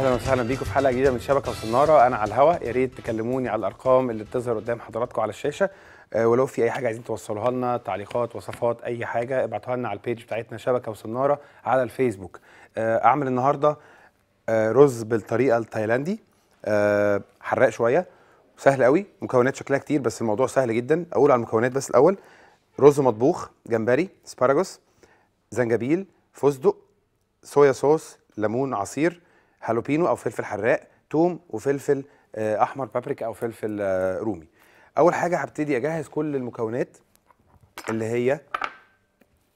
أهلا وسهلا بيكم في حلقة جديدة من شبكة وصنارة أنا على الهوا. يا ريت تكلموني على الأرقام اللي بتظهر قدام حضراتكم على الشاشة. أه ولو في أي حاجة عايزين توصلوها لنا تعليقات وصفات أي حاجة ابعتوها لنا على ال page بتاعتنا شبكة وصنارة على الفيسبوك. أه أعمل النهارده أه رز بالطريقة التايلاندي. حراق شوية. سهل قوي. مكونات شكلها كتير بس الموضوع سهل جدا. أقول على المكونات بس الأول. رز مطبوخ جمبري asparagus زنجبيل فستق صويا صوص ليمون عصير هالوبينو أو فلفل حراق توم وفلفل آه، أحمر بابريكا أو فلفل آه، رومي. أول حاجة هبتدي أجهز كل المكونات اللي هي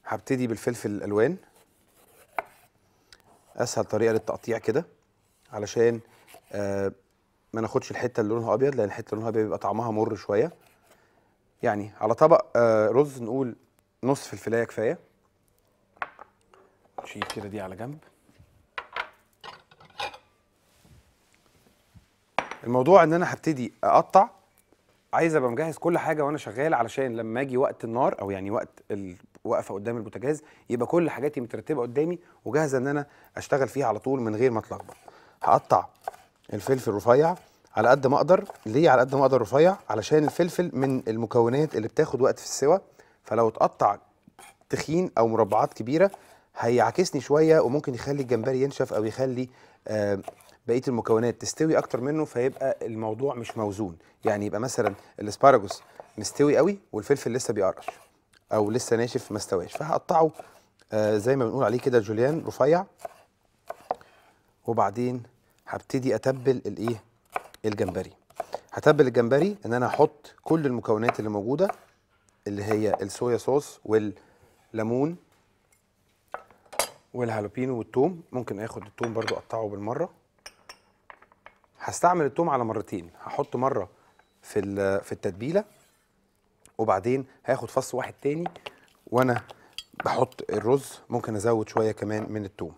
هبتدي بالفلفل الألوان. أسهل طريقة للتقطيع كده علشان آه، ما ناخدش الحتة اللي لونها أبيض لأن الحتة اللي لونها أبيض بيبقى طعمها مر شوية. يعني على طبق رز نقول نص فلفلاية كفاية. نشيل كده دي على جنب. الموضوع إن أنا هبتدي أقطع عايز أبقى مجهز كل حاجة وأنا شغال علشان لما أجي وقت النار أو يعني وقت الوقفه قدام البوتاجاز يبقى كل حاجاتي مترتبة قدامي وجاهزة إن أنا أشتغل فيها على طول من غير ما أتلخبط. هقطع الفلفل رفيع على قد ما أقدر ليه على قد ما أقدر رفيع؟ علشان الفلفل من المكونات اللي بتاخد وقت في السوى فلو اتقطع تخين أو مربعات كبيرة هيعكسني شوية وممكن يخلي الجمبري ينشف أو يخلي آه بقية المكونات تستوي أكتر منه فيبقى الموضوع مش موزون. يعني يبقى مثلا الأسباراجوس مستوي قوي والفلفل لسه بيقرش أو لسه ناشف ما استواش. فهقطعه آه زي ما بنقول عليه كده جوليان رفيع. وبعدين هبتدي أتبل الإيه؟ الجمبري. هتبل الجمبري إن أنا أحط كل المكونات اللي موجودة اللي هي الصويا صوص والليمون والهالوبينو والثوم. ممكن آخد الثوم برضو أقطعه بالمرة. هستعمل الثوم على مرتين. هحط مرة في في التتبيلة وبعدين هاخد فص واحد تاني وأنا بحط الرز. ممكن أزود شوية كمان من الثوم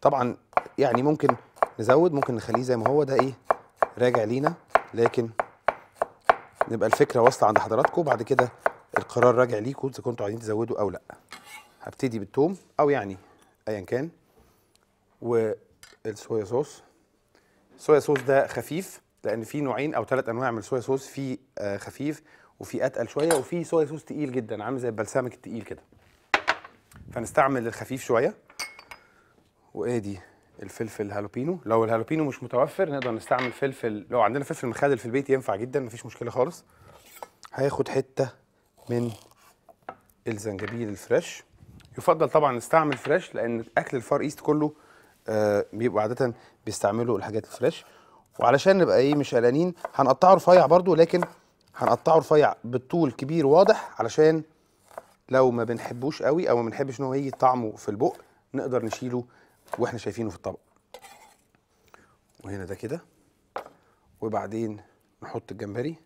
طبعا يعني ممكن نزود ممكن نخليه زي ما هو. ده إيه؟ راجع لينا. لكن نبقى الفكرة واصلة عند حضراتكم بعد كده القرار راجع ليكم إذا كنتوا عايزين تزودوا أو لأ. هبتدي بالثوم أو يعني ايا كان والصويا صوص. الصويا صوص ده خفيف لأن في نوعين أو ثلاث أنواع من الصويا صوص في آه، خفيف وفي أتقل شوية وفي soya sauce تقيل جدا عامل زي البلسمك التقيل كده. فنستعمل الخفيف شوية. وادي الفلفل هالوبينو. لو الهالوبينو مش متوفر نقدر نستعمل فلفل. لو عندنا فلفل مخلل في البيت ينفع جدا مفيش مشكلة خالص. هاخد حتة من الزنجبيل ال fresh. يفضل طبعا نستعمل fresh لأن أكل ال Far East كله بيبقوا عادة بيستعملوا الحاجات ال fresh. وعلشان نبقى إيه مش قلقانين هنقطعه رفيع برضو لكن هنقطعه رفيع بالطول كبير واضح علشان لو ما بنحبوش قوي أو ما بنحبش إن هو يجي طعمه في البق نقدر نشيله وإحنا شايفينه في الطبق. وهنا ده كده. وبعدين نحط الجمبري.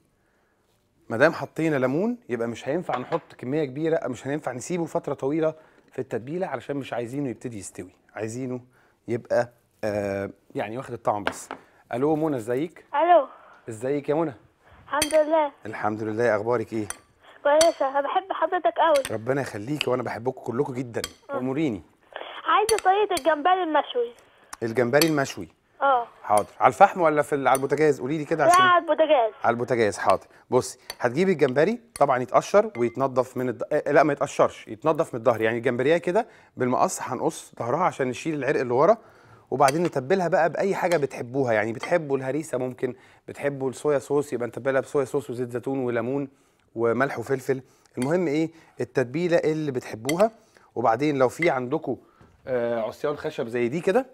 ما دام حطينا ليمون يبقى مش هينفع نحط كمية كبيرة مش هينفع نسيبه فترة طويلة في التتبيلة علشان مش عايزينه يبتدي يستوي. عايزينه يبقى آه يعني واخد الطعم بس. ألو منى إزيك؟ ألو. إزيك يا منى؟ الحمد لله. الحمد لله. أخبارك إيه؟ كويسة. أنا بحب حضرتك قوي ربنا يخليكي وأنا بحبكم كلكم جدا. أموريني. عايزة طريقة الجمبري المشوي. الجمبري المشوي. آه. حاضر. على الفحم ولا في على البوتاجاز؟ قولي لي كده لا عشان على البوتاجاز. على البوتاجاز حاضر. بصي هتجيبي الجمبري طبعا يتقشر ويتنضف من الد... آه، لا ما يتقشرش يتنضف من الظهر. يعني الجمبرية كده بالمقص هنقص ظهرها عشان نشيل العرق اللي ورا وبعدين نتبلها بقى بأي حاجة بتحبوها. يعني بتحبوا الهريسة ممكن بتحبوا الصويا صوص يبقى نتبلها بصويا صوص وزيت زيتون وليمون وملح وفلفل. المهم إيه؟ التتبيلة اللي بتحبوها. وبعدين لو في عندكم آه، عصيان خشب زي دي كده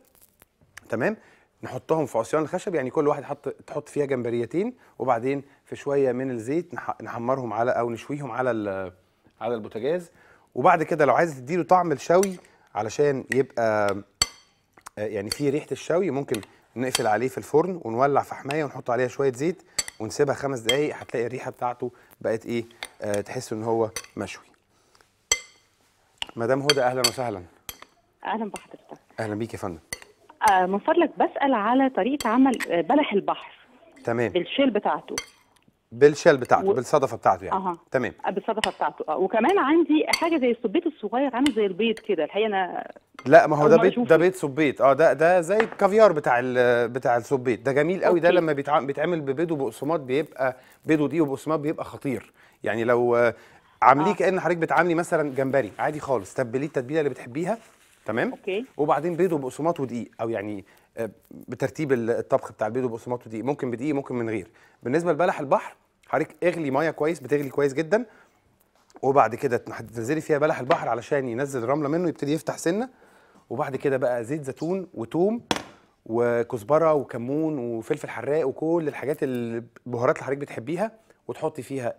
تمام؟ نحطهم في عصيان الخشب يعني كل واحد حط تحط فيها جمبريتين وبعدين في شوية من الزيت نح- نحمرهم على أو نشويهم على على البوتاجاز. وبعد كده لو عايز تديله طعم الشوي علشان يبقى آه، يعني فيه ريحة الشوي ممكن نقفل عليه في الفرن ونولع فحمايه ونحط عليها شوية زيت ونسيبها خمس دقايق هتلاقي الريحة بتاعته بقت إيه آه تحس إن هو مشوي. مدام هدى أهلا وسهلا. أهلا بحضرتك. أهلا بيك يا فندم. آه من فضلك بسأل على طريقة عمل آه، بلح البحر. تمام. بالشيل بتاعته. بال shell بتاعته و- بالصدفة بتاعته يعني. أها. تمام. بالصدفة بتاعته. آه، وكمان عندي حاجة زي السبيت الصغير عامل زي البيض كده. الحقيقة أنا لا ما هو ده بيض. ده بيض سبيت آه ده ده زي الكافيار بتاع بتاع السبيت ده جميل قوي. ده. لما بيتع- بيتعمل ببيض وبقسماط بيبقى بيض ودقيق وبقسماط بيبقى خطير. يعني لو عامليه آه. كأن حضرتك بتعاملي مثلا جمبري عادي خالص. تتبليه التتبيلة اللي بتحبيها تمام؟ okay. وبعدين بيض وبقسماط ودقيق أو يعني آه، بترتيب ال- الطبخ بتاع البيض وبقسماط ودقيق ممكن بدقيق ممكن من غير. بالنسبة لبلح البحر حضرتك اغلي مية كويس بتغلي كويس جدا. وبعد كده تنزلي فيها بلح البحر علشان ينزل الرمله منه يبتدي يفتح سنة. وبعد كده بقى زيت زيتون وتوم وكزبرة وكمون وفلفل حراق وكل الحاجات ال- البهارات اللي حضرتك بتحبيها وتحطي فيها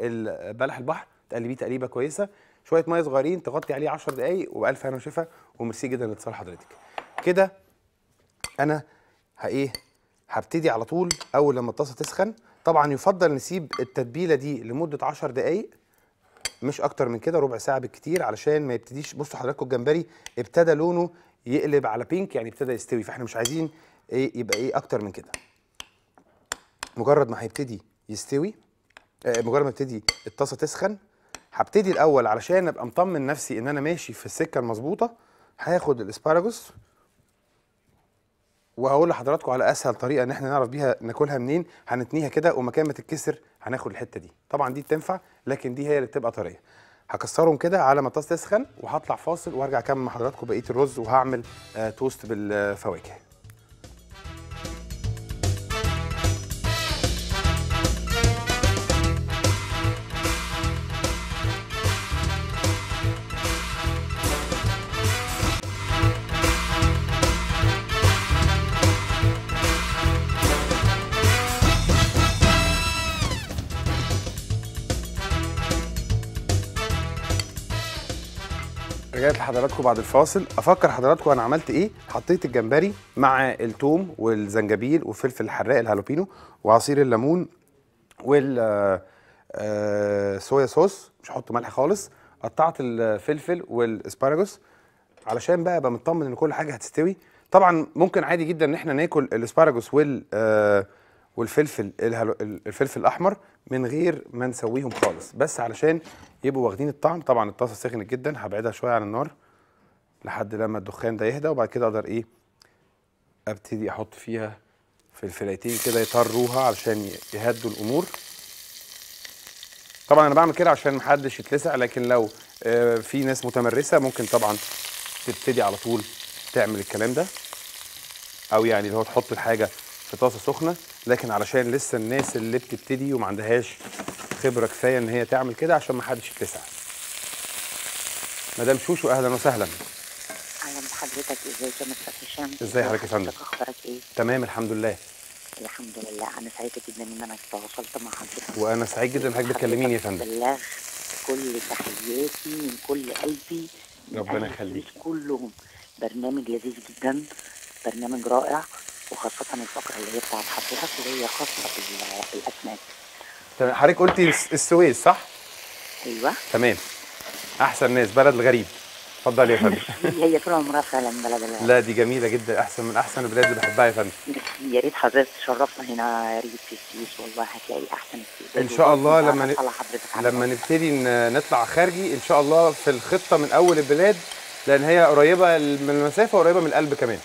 بلح البحر تقلبيه تقليبة كويسة. شوية مية صغيرين تغطي عليه 10 دقائق وبالف هنا وشفا وميرسي جدا لاتصال حضرتك. كده أنا ه- إيه هبتدي على طول. أول لما الطاسة تسخن طبعا يفضل نسيب التتبيلة دي لمدة 10 دقائق مش أكتر من كده ربع ساعة بالكتير علشان ما يبتديش. بصوا حضراتكم الجمبري ابتدى لونه يقلب على بينك يعني ابتدى يستوي. فإحنا مش عايزين إيه يبقى إيه أكتر من كده. مجرد ما هيبتدي يستوي آه، مجرد ما يبتدي الطاسة تسخن هبتدي الأول علشان أبقى مطمن نفسي إن أنا ماشي في السكة المظبوطة هاخد الأسباراجوس وهقول لحضراتكم على أسهل طريقة إن إحنا نعرف بيها ناكلها منين هنتنيها كده ومكان ما تتكسر هناخد الحتة دي. طبعا دي بتنفع لكن دي هي اللي بتبقى طرية. هكسرهم كده على ما الطاسه تسخن وهطلع فاصل وارجع أكمل مع حضراتكم بقية الرز وهعمل آه توست بالفواكه. رجعت لحضراتكم بعد الفاصل. أفكر حضراتكم أنا عملت إيه؟ حطيت الجمبري مع الثوم والزنجبيل والفلفل الحراق الهالوبينو وعصير الليمون وال آه، آه، صويا صوص مش هحط ملح خالص. قطعت الفلفل والاسباراجوس علشان بقى أبقى مطمن إن كل حاجة هتستوي. طبعا ممكن عادي جدا إن إحنا ناكل الاسباراجوس وال آه، والفلفل الفلفل الأحمر من غير ما نسويهم خالص. بس علشان يبقوا واخدين الطعم طبعا الطاسة سخنت جدا هبعدها شوية عن النار لحد لما الدخان ده يهدى وبعد كده أقدر إيه أبتدي أحط فيها فلفلايتين كده يطروها علشان يهدوا الأمور. طبعا أنا بعمل كده عشان محدش يتلسع لكن لو آه، في ناس متمرسة ممكن طبعا تبتدي على طول تعمل الكلام ده. أو يعني اللي هو تحط الحاجة في طاسة سخنة. لكن علشان لسه الناس اللي بتبتدي وما عندهاش خبرة كفاية إن هي تعمل كده عشان ما حدش يتلسع. مدام شوشو أهلا وسهلا. أهلا بحضرتك. ازيك يا مستر هشام. ازي حضرتك يا فندم؟ أخبارك إيه؟ تمام الحمد لله. الحمد لله. أنا سعيده جدا إن أنا تواصلت مع حضرتك. وأنا سعيد جدا إن حضرتك بتكلميني يا فندم. بلغ كل تحياتي من كل قلبي. ربنا يخليك. كلهم. برنامج لذيذ جدا. برنامج رائع. وخاصة الفقرة اللي هي بتاعت حضرتك اللي هي خاصة بال- بالأسماك. تمام. حضرتك قلتي الس- السويس صح؟ أيوه. تمام. أحسن ناس بلد الغريب. اتفضلي يا فندم. هي طول عمرها فعلا بلد الغرب. لا دي جميلة جدا. أحسن من أحسن البلاد اللي بحبها يا فندم. يا ريت حضرتك تشرفنا هنا يا ريت في السويس والله هتلاقي أحسن استقبال إن شاء الله لما ن... لما نبتدي نطلع خارجي إن شاء الله في الخطة من أول البلاد لأن هي قريبة من المسافة وقريبة من القلب كمان.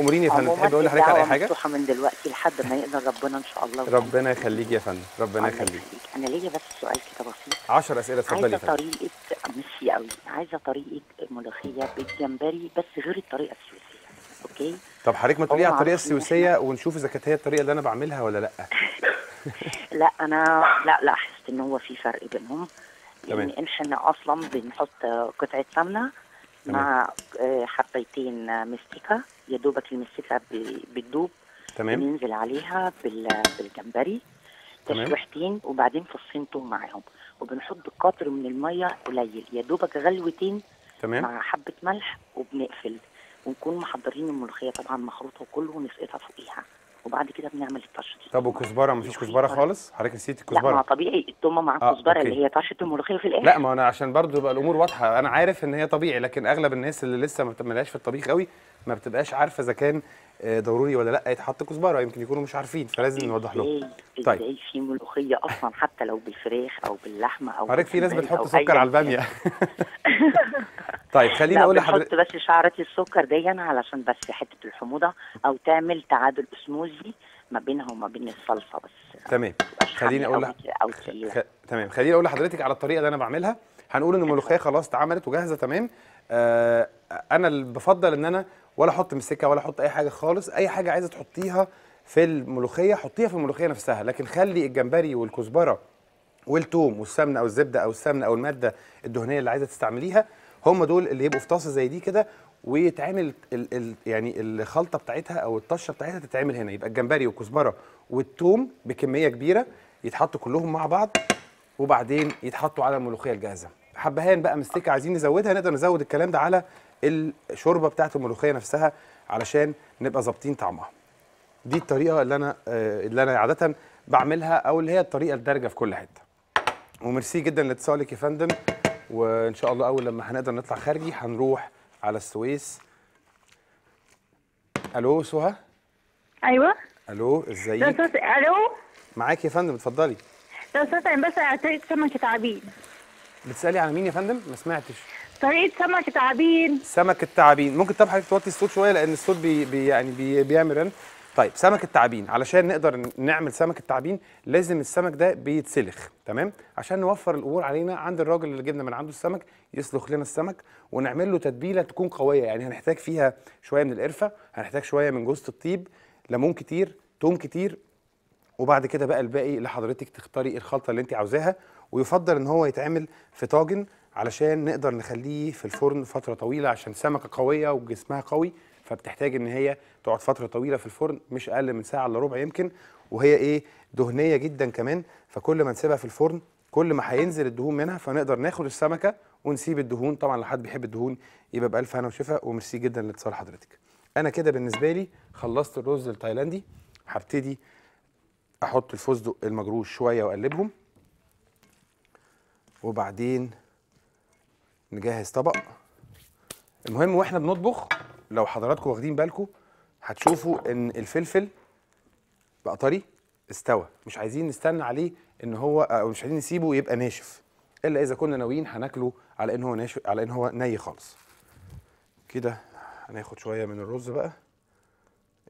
اموريني يا فندم عموما تحب أقول لحضرتك على أي حاجة؟ مفتوحة من دلوقتي لحد ما يقدر ربنا إن شاء الله. ربنا يخليك يا فندم ربنا يخليك. أنا ليا بس سؤال كده بسيط. 10 أسئلة اتفضلي عايزة يا فندم. طريقة مش قوي عايزة طريقة ملوخية بالجمبري بس غير الطريقة السويسية أوكي؟ طب حضرتك ما تقولي على الطريقة السويسية ونشوف إذا كانت هي الطريقة اللي أنا بعملها ولا لأ. لا أنا لا لاحظت إن هو في فرق بينهم. تمام. يعني إحنا أصلا بنحط قطعة سمنة مع آه، حبيتين مستكه يا دوبك المستكه ب- بتدوب تمام. بننزل عليها بال- بالجمبري. تمام. تشويحتين وبعدين فصين توم معاهم. وبنحط قطر من المية قليل. يا دوبك غلوتين تمام. مع حبة ملح وبنقفل. ونكون محضرين الملوخية طبعا مخروطه وكله ونسقطها فوقيها. وبعد كده بنعمل الطشه طب وكزبرة؟ مفيش كزبرة خالص؟ حضرتك نسيتي لا ما الكزبرة. طبيعي. التومة مع آه، الكزبرة أوكي. اللي هي طشه الملوخية في الآخر. لا ما أنا عشان برضو يبقى الأمور واضحة. أنا عارف إن هي طبيعي لكن أغلب الناس اللي لسه ما بتعملهاش في الطبيخ قوي ما بتبقاش عارفة إذا كان آه، ضروري ولا لأ يتحط كزبرة يمكن يكونوا مش عارفين فلازم نوضح لهم. إزاي طيب. إزاي في ملوخية أصلا حتى لو بالفراخ أو باللحمة أو حضرتك في ناس بتحط سكر على البامية. طيب خليني أقول لحضرتك بس شعرة السكر دي علشان بس حتة الحموضة أو تعمل تعادل أسموزي ما بينها وما بين الصلصة بس. تمام. خليني أقول لح- أو خ... تقيلة. خ... تمام. خليني أقول لحضرتك على الطريقة اللي أنا بعملها. هنقول إن الملوخية خلاص اتعملت وجاهزة تمام. آه أنا اللي بفضل إن أنا ولا أحط مسكة ولا أحط أي حاجة خالص. أي حاجة عايزة تحطيها في الملوخية حطيها في الملوخية نفسها. لكن خلي الجمبري والكزبرة والثوم والسمنة أو الزبدة أو السمنة أو المادة الدهنية اللي عايزة تستعمليها هم دول اللي يبقوا في طاسة زي دي كده ويتعمل ال ال يعني الخلطة بتاعتها أو الطشة بتاعتها تتعمل هنا. يبقى الجمبري والكزبرة والثوم بكمية كبيرة يتحطوا كلهم مع بعض وبعدين يتحطوا على الملوخية الجاهزة. حبهان بقى مستكه عايزين نزودها نقدر نزود الكلام ده على الشوربة بتاعت الملوخيه نفسها علشان نبقى ظابطين طعمها. دي الطريقة اللي أنا آه، اللي أنا عادة بعملها أو اللي هي الطريقة الدارجة في كل حتة. وميرسي جدا لاتصالك يا فندم وإن شاء الله أول لما هنقدر نطلع خارجي هنروح على السويس. ألو سهى أيوه. ألو لو ازيك ألو؟ معاك يا فندم اتفضلي. لو سمحت بس طريقه سمكة عبين بتسألي على مين يا فندم؟ ما سمعتش. طريقة سمك تعابين سمك التعابين. ممكن طب حضرتك توطي الصوت شوية لأن الصوت بي يعني بي بيعمل رن. طيب سمك التعابين. علشان نقدر نعمل سمك التعابين لازم السمك ده بيتسلخ. تمام؟ عشان نوفر الأمور علينا عند الراجل اللي جبنا من عنده السمك يسلخ لنا السمك ونعمل له تتبيلة تكون قوية. يعني هنحتاج فيها شوية من القرفة هنحتاج شوية من جوز الطيب ليمون كتير توم كتير وبعد كده بقى الباقي لحضرتك تختاري الخلطة اللي انت عاوزاها. ويفضل إن هو يتعمل في طاجن علشان نقدر نخليه في الفرن فترة طويلة عشان سمكة قوية وجسمها قوي فبتحتاج إن هي تقعد فترة طويلة في الفرن مش أقل من ساعة إلا ربع يمكن. وهي إيه؟ دهنية جدا كمان. فكل ما نسيبها في الفرن كل ما هينزل الدهون منها فنقدر ناخد السمكة ونسيب الدهون. طبعا لو حد بيحب الدهون يبقى بألف هنا وشفا وميرسي جدا لاتصال حضرتك. أنا كده بالنسبة لي خلصت الرز التايلاندي. هبتدي أحط الفستق المجروش شوية وأقلبهم. وبعدين نجهز طبق. المهم وإحنا بنطبخ لو حضراتكم واخدين بالكم هتشوفوا إن الفلفل بقى طري استوى. مش عايزين نستنى عليه إن هو أو مش عايزين نسيبه يبقى ناشف. إلا إذا كنا ناويين هناكله على إن هو ناشف على إن هو ني خالص. كده هناخد شوية من الرز بقى.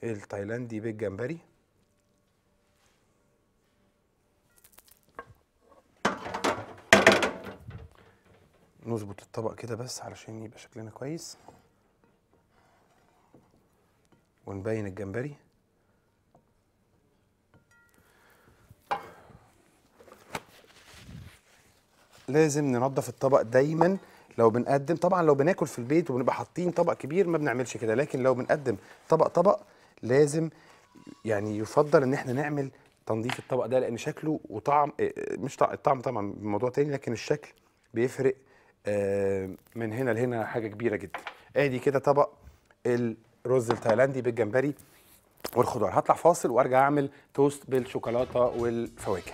التايلاندي بالجمبري. نظبط الطبق كده بس علشان يبقى شكلنا كويس. ونبين الجمبري. لازم ننظف الطبق دايما. لو بنقدم طبعا لو بناكل في البيت وبنبقى حاطين طبق كبير ما بنعملش كده لكن لو بنقدم طبق طبق لازم يعني يفضل إن إحنا نعمل تنظيف الطبق ده لأن شكله وطعم إيه، مش طعم الطعم طبعا موضوع تاني لكن الشكل بيفرق آه، من هنا لهنا حاجة كبيرة جدا. آدي كده طبق الرز التايلاندي بالجمبري والخضار. هطلع فاصل وأرجع أعمل توست بالشوكولاتة والفواكه.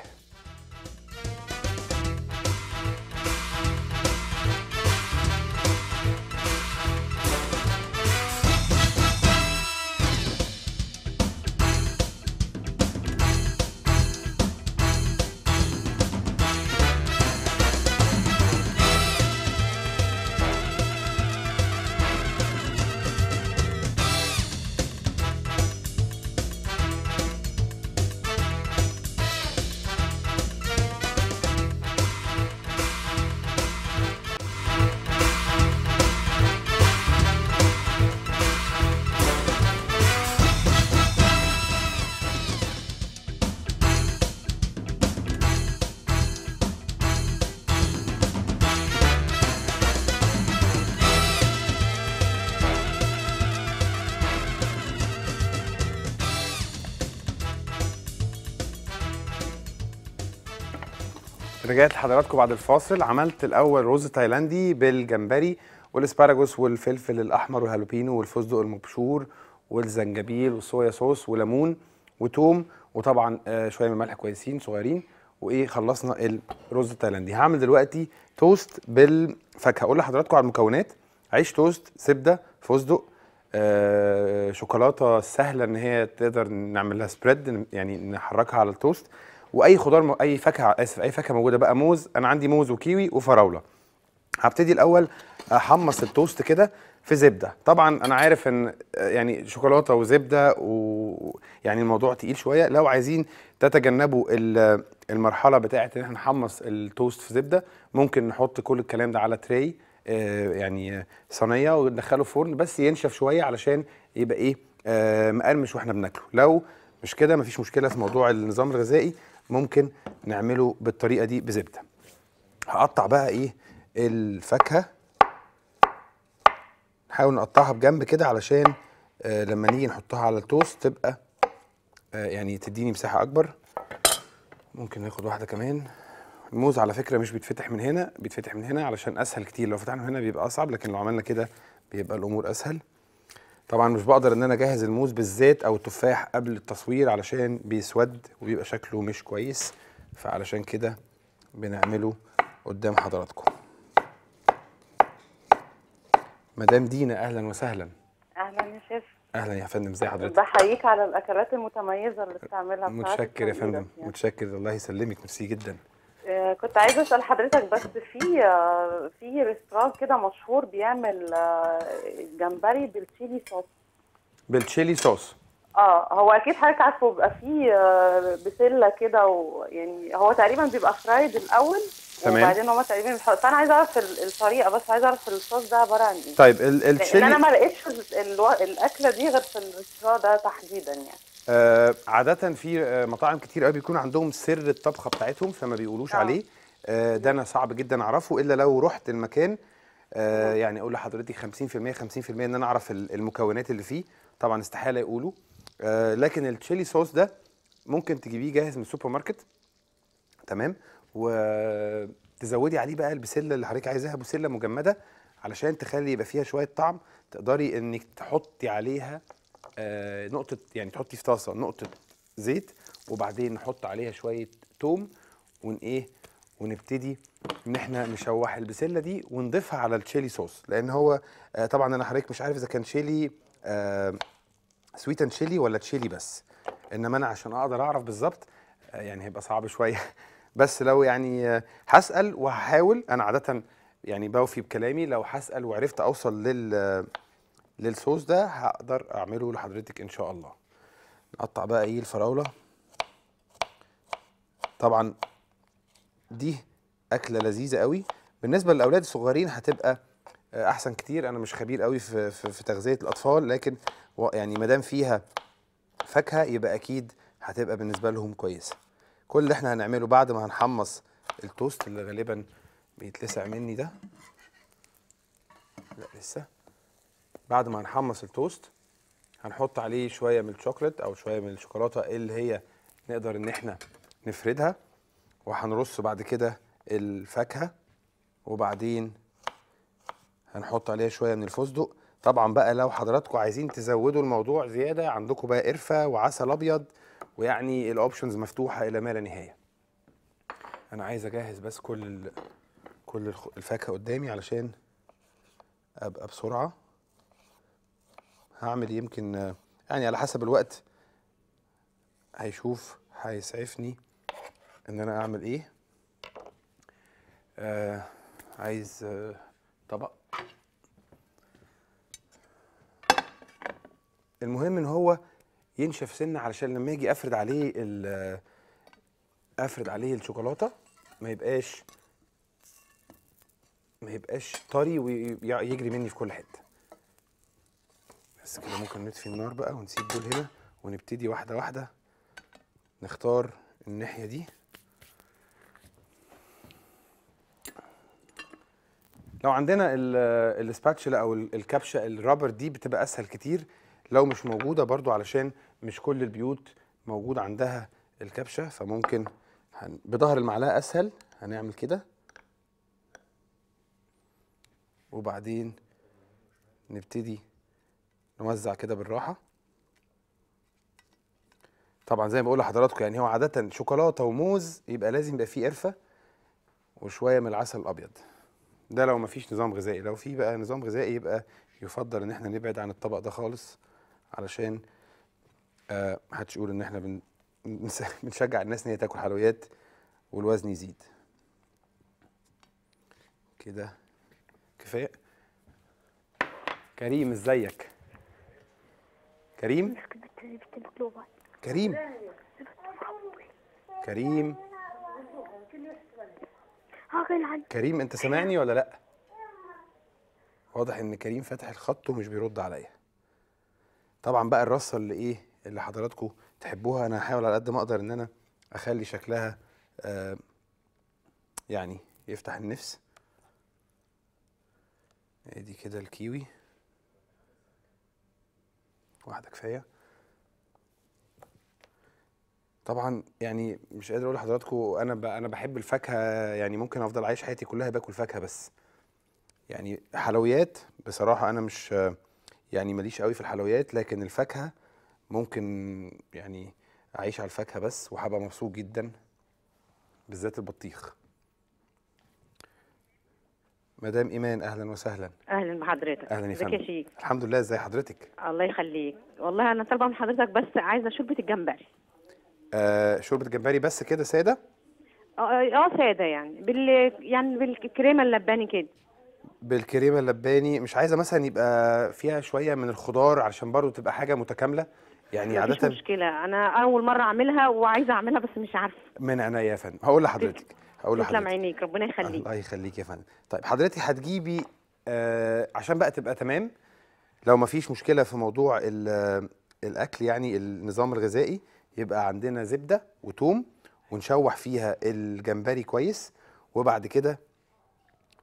رجعت لحضراتكم بعد الفاصل عملت الأول رز تايلاندي بالجمبري وال asparagus والفلفل الأحمر والهالوبينو والفستق المبشور والزنجبيل وال soya sauce وليمون وتوم وطبعا آه، شوية من الملح كويسين صغيرين. وإيه خلصنا الرز التايلاندي. هعمل دلوقتي توست بالفاكهة. أقول لحضراتكم على المكونات. عيش توست زبدة فستق آه، شوكولاتة سهلة إن هي تقدر نعمل لها spread يعني نحركها على التوست. وأي خضار م- أي فاكهة اسف أي فاكهة موجودة بقى موز أنا عندي موز وكيوي وفراولة. هبتدي الأول أحمص التوست كده في زبدة. طبعا أنا عارف إن يعني شوكولاتة وزبدة ويعني الموضوع تقيل شوية. لو عايزين تتجنبوا ال- المرحلة بتاعة إن إحنا نحمص التوست في زبدة ممكن نحط كل الكلام ده على tray آه، يعني صينية وندخله فرن بس ينشف شوية علشان يبقى إيه آه، مقرمش وإحنا بناكله. لو مش كده مفيش مشكلة في موضوع النظام الغذائي. ممكن نعمله بالطريقة دي بزبدة. هقطع بقى إيه؟ الفاكهة. نحاول نقطعها بجنب كده علشان آه لما نيجي نحطها على التوست تبقى آه يعني تديني مساحة أكبر. ممكن ناخد واحدة كمان. الموز على فكرة مش بيتفتح من هنا بيتفتح من هنا علشان أسهل كتير. لو فتحنا هنا بيبقى أصعب لكن لو عملنا كده بيبقى الأمور أسهل. طبعا مش بقدر إن أنا أجهز الموز بالزيت أو التفاح قبل التصوير علشان بيسود وبيبقى شكله مش كويس فعلشان كده بنعمله قدام حضراتكم. مدام دينا أهلا وسهلا. أهلا يا شيف. أهلا يا فندم ازي حضرتك؟ بحييك على الأكلات المتميزة اللي بتعملها متشكر يا فندم. متشكر الله يسلمك ميرسي جدا. كنت عايزة أسأل حضرتك بس في في restaurant كده مشهور بيعمل جمبري بالتشيلي صوص. بالتشيلي صوص. آه هو أكيد حضرتك عارفه بيبقى فيه آه، بسلة كده ويعني هو تقريبا بيبقى fried الأول تمام. وبعدين هما تقريبا بيحطوا فانا عايزة أعرف ال- الطريقة بس عايزة أعرف الصوص ده عبارة عن إيه. طيب ال- لأن التشيلي أنا ما لقيتش الأكلة دي غير في ال restaurant ده تحديدا يعني. آه عادة في آه مطاعم كتير قوي بيكون عندهم سر الطبخة بتاعتهم فما بيقولوش آه. عليه. آه ده أنا صعب جدا أعرفه إلا لو رحت المكان آه يعني أقول لحضرتك 50% 50% إن أنا أعرف ال- المكونات اللي فيه. طبعا استحالة يقولوا. آه لكن التشيلي صوص ده ممكن تجيبيه جاهز من السوبر ماركت. تمام؟ وتزودي عليه بقى البسلة اللي حضرتك عايزاها بسلة مجمدة علشان تخلي يبقى فيها شوية طعم تقدري إنك تحطي عليها آه نقطة يعني تحطي في طاسة نقطة زيت وبعدين نحط عليها شوية توم ون إيه ونبتدي إن إحنا نشوح البسلة دي ونضيفها على ال chili sauce لأن هو آه طبعا أنا حضرتك مش عارف إذا كان تشيلي آه sweet and chili ولا تشيلي بس. إنما أنا عشان أقدر أعرف بالظبط آه، يعني هيبقى صعب شوية. بس لو يعني آه، هسأل وهحاول أنا عاده يعني بوفي بكلامي لو هسأل وعرفت أوصل لل للصوص ده هقدر أعمله لحضرتك إن شاء الله. نقطع بقى إيه الفراولة. طبعا دي أكلة لذيذة قوي. بالنسبة للأولاد الصغيرين هتبقى آه، أحسن كتير. أنا مش خبير قوي في في, في تغذية الأطفال لكن يعني ما دام فيها فاكهة يبقى أكيد هتبقى بالنسبة لهم كويسة. كل اللي إحنا هنعمله بعد ما هنحمص التوست اللي غالبا بيتلسع مني ده. لا لسه. بعد ما هنحمص التوست هنحط عليه شوية من الشوكليت أو شوية من الشوكولاتة اللي هي نقدر إن إحنا نفردها وهنرص بعد كده الفاكهة وبعدين هنحط عليها شوية من الفستق طبعا بقى لو حضراتكم عايزين تزودوا الموضوع زيادة عندكم بقى قرفة وعسل أبيض ويعني ال options مفتوحة إلى ما لا نهاية أنا عايز أجهز بس كل. كل الفاكهة قدامي علشان أبقى بسرعة هعمل يمكن آه، يعني على حسب الوقت هيشوف هيسعفني إن أنا أعمل إيه. آه عايز آه طبق. المهم إن هو ينشف سنة علشان لما أجي أفرد عليه أفرد عليه الشوكولاتة ما يبقاش ما يبقاش طري ويجري مني في كل حتة. بس كده ممكن نطفي النار بقى ونسيب دول هنا ونبتدي واحدة واحدة نختار الناحية دي لو عندنا ال- السباتشلا أو ال- الكبشة الرابر دي بتبقى أسهل كتير لو مش موجودة برضو علشان مش كل البيوت موجود عندها الكبشة فممكن. بظهر المعلقة أسهل هنعمل كده وبعدين نبتدي نوزع كده بالراحة. طبعا زي ما بقول لحضراتكم يعني هو عادة شوكولاتة وموز يبقى لازم يبقى فيه قرفة وشوية من العسل الأبيض. ده لو مفيش نظام غذائي لو في بقى نظام غذائي يبقى يفضل إن إحنا نبعد عن الطبق ده خالص علشان آه محدش يقول إن إحنا بن بنشجع الناس إن هي تاكل حلويات والوزن يزيد. كده كفاية؟ كريم إزيك؟ كريم؟ كريم. كريم. كريم انت سامعني ولا لا؟ واضح ان كريم فاتح الخط ومش بيرد عليا. طبعا بقى الرصة اللي إيه اللي حضراتكم تحبوها أنا هحاول على قد ما أقدر ان أنا اخلي شكلها آه يعني يفتح النفس. ادي كده الكيوي. واحدة كفاية طبعا يعني مش قادر أقول لحضراتكم أنا. أنا بحب الفاكهة يعني ممكن أفضل عايش حياتي كلها باكل فاكهة بس يعني حلويات بصراحة أنا مش يعني ماليش قوي في الحلويات لكن الفاكهة ممكن يعني أعيش على الفاكهة بس وهبقى مبسوط جدا بالذات البطيخ مدام إيمان أهلا وسهلا. أهلا بحضرتك. أهلا يا فندم. الحمد لله ازي حضرتك؟ الله يخليك. والله أنا طالبة من حضرتك بس عايزة شوربة الجمبري. آه شوربة جمبري بس كده سادة؟ آه آه سادة يعني. بال يعني بالكريمة اللباني كده. بالكريمة اللباني. مش عايزة مثلا يبقى فيها شوية من الخضار علشان برضو تبقى حاجة متكاملة؟ يعني عادة مشكلة. أنا أول مرة أعملها وعايزة أعملها بس مش عارفة. من عينيا يا فندم. هقول لحضرتك. هقول تسلم لحضرتك. عينيك ربنا يخليك. الله يخليك يا فندم. طيب حضرتك هتجيبي آه عشان بقى تبقى تمام لو ما فيش مشكلة في موضوع ال- الأكل يعني النظام الغذائي يبقى عندنا زبدة وتوم ونشوح فيها الجمبري كويس وبعد كده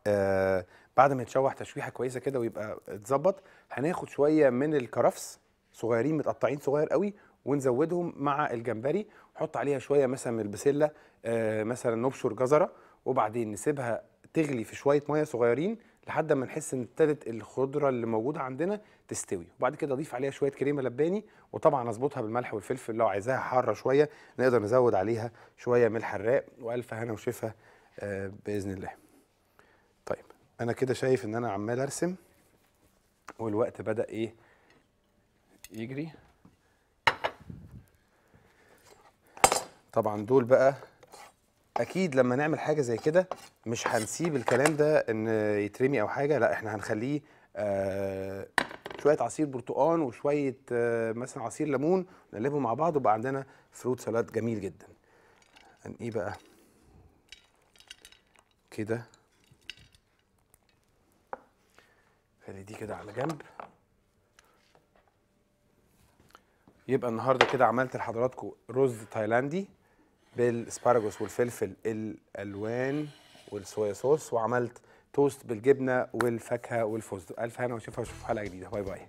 آه بعد ما يتشوح تشويحة كويسة كده ويبقى اتظبط هناخد شوية من الكرفس صغيرين متقطعين صغير قوي ونزودهم مع الجمبري. نحط عليها شوية مثلا من البسلة آه مثلا نبشر جزرة وبعدين نسيبها تغلي في شوية مية صغيرين لحد ما نحس إن ابتدت الخضرة اللي موجودة عندنا تستوي. وبعد كده أضيف عليها شوية كريمة لباني وطبعا اظبطها بالملح والفلفل لو عايزاها حارة شوية نقدر نزود عليها شوية من الحراق وألف هنا وشفا آه بإذن الله. طيب أنا كده شايف إن أنا عمال أرسم والوقت بدأ إيه؟ يجري. طبعا دول بقى أكيد لما نعمل حاجة زي كده مش هنسيب الكلام ده إن يترمي أو حاجة لا إحنا هنخليه آه شوية عصير برتقان وشوية آه مثلا عصير ليمون نقلبهم مع بعض وبقى عندنا فروت سلاد جميل جدا. إيه بقى؟ كده. خلي دي كده على جنب. يبقى النهارده كده عملت لحضراتكم رز تايلاندي. بال asparagus والفلفل الألوان وال soya sauce وعملت توست بالجبنة والفاكهة والفستق. ألف هنا وشفا واشوف حلقة جديدة. bye bye.